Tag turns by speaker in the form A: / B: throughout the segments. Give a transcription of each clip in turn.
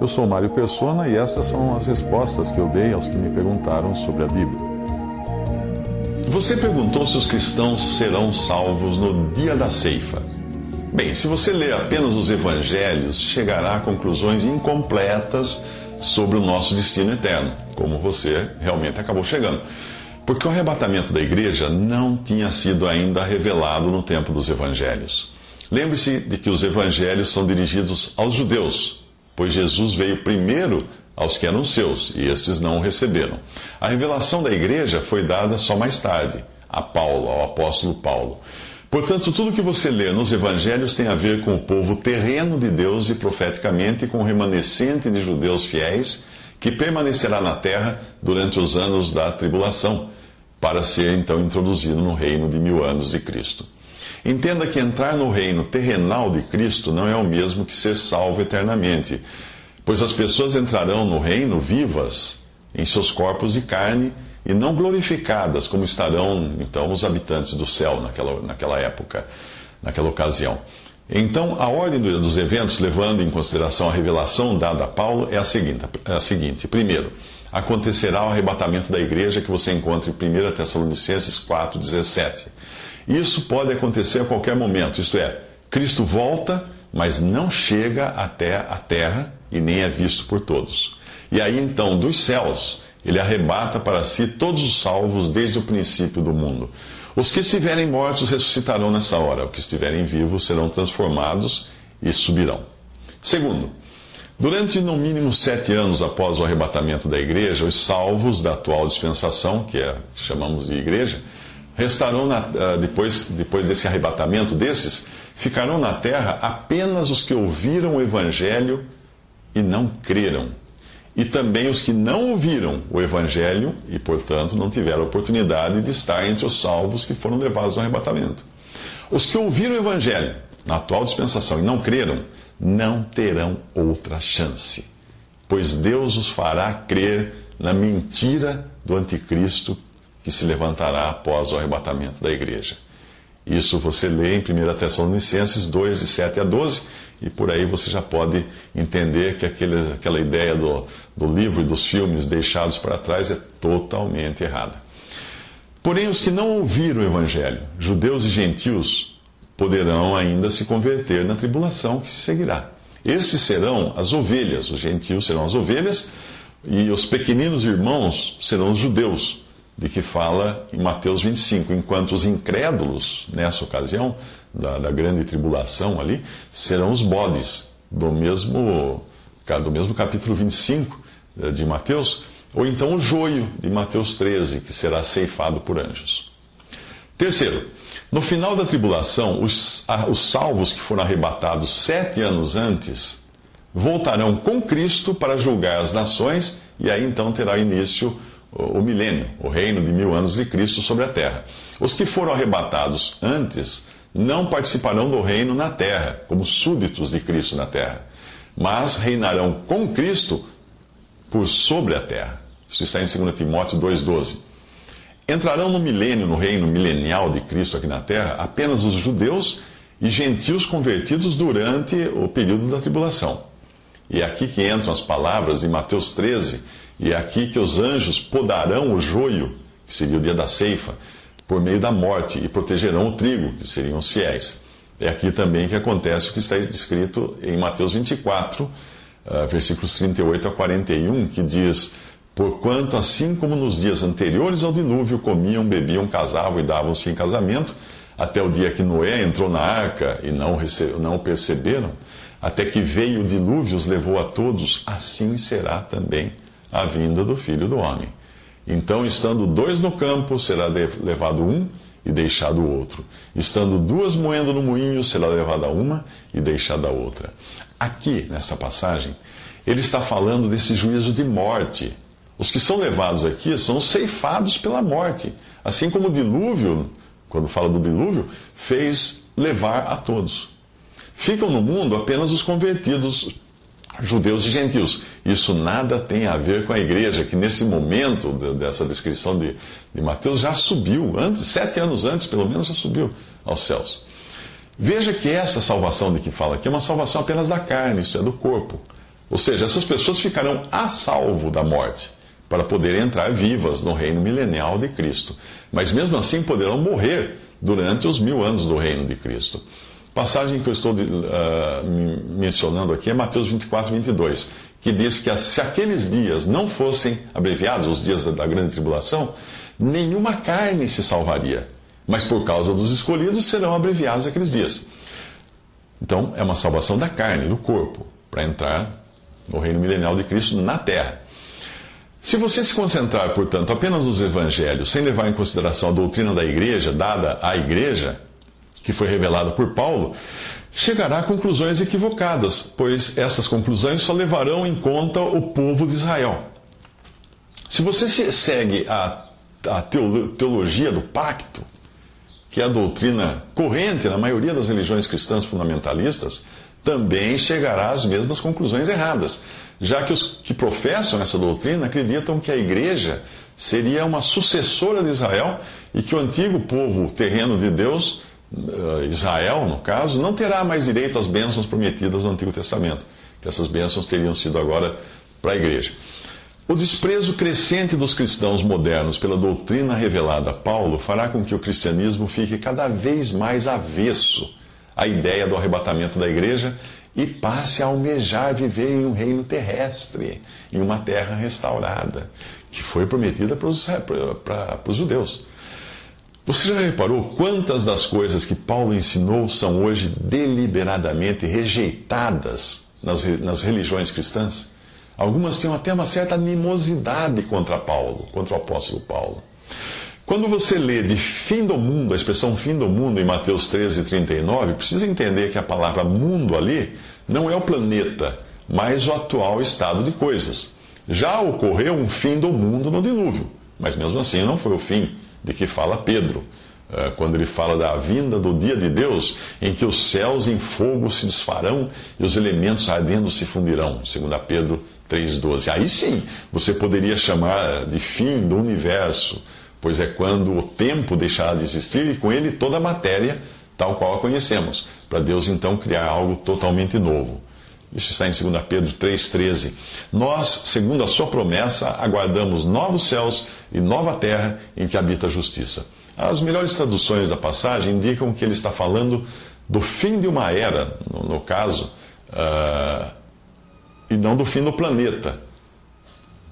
A: Eu sou Mário Persona e essas são as respostas que eu dei aos que me perguntaram sobre a Bíblia.
B: Você perguntou se os cristãos serão salvos no dia da ceifa. Bem, se você ler apenas os evangelhos, chegará a conclusões incompletas sobre o nosso destino eterno, como você realmente acabou chegando. Porque o arrebatamento da igreja não tinha sido ainda revelado no tempo dos evangelhos. Lembre-se de que os evangelhos são dirigidos aos judeus, pois Jesus veio primeiro aos que eram seus, e esses não o receberam. A revelação da igreja foi dada só mais tarde, a Paulo, ao apóstolo Paulo. Portanto, tudo que você lê nos evangelhos tem a ver com o povo terreno de Deus e profeticamente com o remanescente de judeus fiéis que permanecerá na terra durante os anos da tribulação, para ser então introduzido no reino de mil anos de Cristo. Entenda que entrar no reino terrenal de Cristo não é o mesmo que ser salvo eternamente, pois as pessoas entrarão no reino vivas em seus corpos de carne e não glorificadas como estarão então os habitantes do céu naquela, naquela época, naquela ocasião. Então, a ordem dos eventos, levando em consideração a revelação dada a Paulo, é a seguinte: é a seguinte. primeiro, acontecerá o arrebatamento da igreja que você encontra em 1 Tessalonicenses 4,17. Isso pode acontecer a qualquer momento, isto é, Cristo volta, mas não chega até a terra e nem é visto por todos. E aí então, dos céus, ele arrebata para si todos os salvos desde o princípio do mundo. Os que estiverem mortos ressuscitarão nessa hora, os que estiverem vivos serão transformados e subirão. Segundo, durante no mínimo sete anos após o arrebatamento da igreja, os salvos da atual dispensação, que é, chamamos de igreja, restarão na, ah, depois, depois desse arrebatamento desses, ficarão na terra apenas os que ouviram o evangelho e não creram. E também os que não ouviram o evangelho e, portanto, não tiveram oportunidade de estar entre os salvos que foram levados ao arrebatamento. Os que ouviram o evangelho na atual dispensação e não creram, não terão outra chance, pois Deus os fará crer na mentira do anticristo que se levantará após o arrebatamento da igreja. Isso você lê em 1 Tessalonicenses 2, de 7 a 12, e por aí você já pode entender que aquele, aquela ideia do, do livro e dos filmes deixados para trás é totalmente errada. Porém, os que não ouviram o Evangelho, judeus e gentios, poderão ainda se converter na tribulação que se seguirá. Esses serão as ovelhas, os gentios serão as ovelhas, e os pequeninos irmãos serão os judeus de que fala em Mateus 25, enquanto os incrédulos, nessa ocasião, da, da grande tribulação ali, serão os bodes, do mesmo, do mesmo capítulo 25 eh, de Mateus, ou então o joio de Mateus 13, que será ceifado por anjos. Terceiro, no final da tribulação, os, os salvos que foram arrebatados sete anos antes voltarão com Cristo para julgar as nações, e aí então terá início o milênio, o reino de mil anos de Cristo sobre a terra. Os que foram arrebatados antes não participarão do reino na terra, como súditos de Cristo na terra, mas reinarão com Cristo por sobre a terra. Isso está em 2 Timóteo 2,12. Entrarão no milênio, no reino milenial de Cristo aqui na terra, apenas os judeus e gentios convertidos durante o período da tribulação. E é aqui que entram as palavras de Mateus 13, e é aqui que os anjos podarão o joio, que seria o dia da ceifa, por meio da morte, e protegerão o trigo, que seriam os fiéis. É aqui também que acontece o que está escrito em Mateus 24, ah, versículos 38 a 41, que diz: Porquanto, assim como nos dias anteriores ao dilúvio, comiam, bebiam, casavam e davam-se em casamento, até o dia que Noé entrou na arca e não, não o perceberam, até que veio o dilúvio os levou a todos, assim será também a vinda do Filho do Homem. Então, estando dois no campo, será levado um e deixado o outro. Estando duas moendo no moinho, será levada uma e deixada a outra. Aqui, nessa passagem, ele está falando desse juízo de morte. Os que são levados aqui são ceifados pela morte. Assim como o dilúvio, quando fala do dilúvio, fez levar a todos. Ficam no mundo apenas os convertidos judeus e gentios. Isso nada tem a ver com a igreja, que nesse momento dessa descrição de, de Mateus já subiu, antes, sete anos antes, pelo menos, já subiu aos céus. Veja que essa salvação de que fala aqui é uma salvação apenas da carne, isto é, do corpo. Ou seja, essas pessoas ficarão a salvo da morte, para poderem entrar vivas no reino milenial de Cristo. Mas mesmo assim poderão morrer durante os mil anos do reino de Cristo. Passagem que eu estou uh, mencionando aqui é Mateus 24, 22, que diz que se aqueles dias não fossem abreviados, os dias da, da grande tribulação, nenhuma carne se salvaria. Mas por causa dos escolhidos serão abreviados aqueles dias. Então, é uma salvação da carne, do corpo, para entrar no reino milenial de Cristo na terra. Se você se concentrar, portanto, apenas nos evangelhos, sem levar em consideração a doutrina da igreja, dada à igreja, que foi revelada por Paulo, chegará a conclusões equivocadas, pois essas conclusões só levarão em conta o povo de Israel. Se você segue a, a teologia do pacto, que é a doutrina corrente na maioria das religiões cristãs fundamentalistas, também chegará às mesmas conclusões erradas, já que os que professam essa doutrina acreditam que a igreja seria uma sucessora de Israel e que o antigo povo terreno de Deus, Israel no caso, não terá mais direito às bênçãos prometidas no Antigo Testamento, que essas bênçãos teriam sido agora para a igreja. O desprezo crescente dos cristãos modernos pela doutrina revelada a Paulo fará com que o cristianismo fique cada vez mais avesso a ideia do arrebatamento da igreja e passe a almejar viver em um reino terrestre, em uma terra restaurada, que foi prometida para os, para, para, para os judeus. Você já reparou quantas das coisas que Paulo ensinou são hoje deliberadamente rejeitadas nas, nas religiões cristãs? Algumas têm até uma certa animosidade contra Paulo, contra o apóstolo Paulo. Quando você lê de fim do mundo, a expressão fim do mundo em Mateus 13, 39, precisa entender que a palavra mundo ali não é o planeta, mas o atual estado de coisas. Já ocorreu um fim do mundo no dilúvio, mas mesmo assim não foi o fim de que fala Pedro, eh, quando ele fala da vinda do dia de Deus, em que os céus em fogo se desfarão e os elementos ardendo se fundirão, segundo Pedro 3,12. Aí sim, você poderia chamar de fim do universo, pois é quando o tempo deixará de existir e com ele toda a matéria tal qual a conhecemos, para Deus então criar algo totalmente novo. Isso está em 2 Pedro 3,13. Nós, segundo a sua promessa, aguardamos novos céus e nova terra em que habita a justiça. As melhores traduções da passagem indicam que ele está falando do fim de uma era, no, no caso, uh, e não do fim do planeta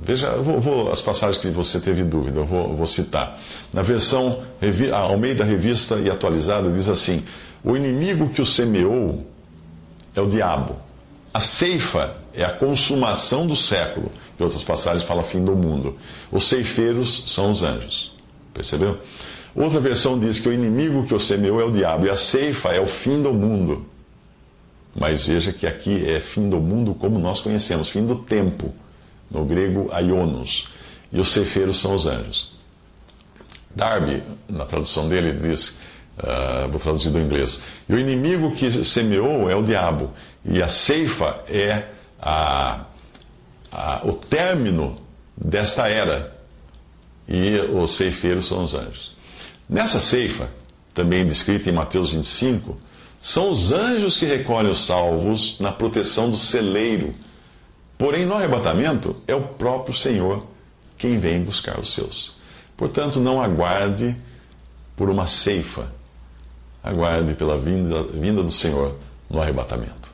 B: Veja, vou, vou, as passagens que você teve dúvida, eu vou, vou citar. Na versão ao meio da revista e atualizada, diz assim: O inimigo que o semeou é o diabo. A ceifa é a consumação do século. Em outras passagens fala fim do mundo. Os ceifeiros são os anjos. Percebeu? Outra versão diz que o inimigo que o semeou é o diabo e a ceifa é o fim do mundo. Mas veja que aqui é fim do mundo como nós conhecemos, fim do tempo no grego aionos, e os ceifeiros são os anjos. Darby, na tradução dele, diz, uh, vou traduzir do inglês, e o inimigo que semeou é o diabo, e a ceifa é a, a, o término desta era, e os ceifeiros são os anjos. Nessa ceifa, também descrita em Mateus 25, são os anjos que recolhem os salvos na proteção do celeiro. Porém, no arrebatamento, é o próprio Senhor quem vem buscar os seus. Portanto, não aguarde por uma ceifa, aguarde pela vinda, vinda do Senhor no arrebatamento.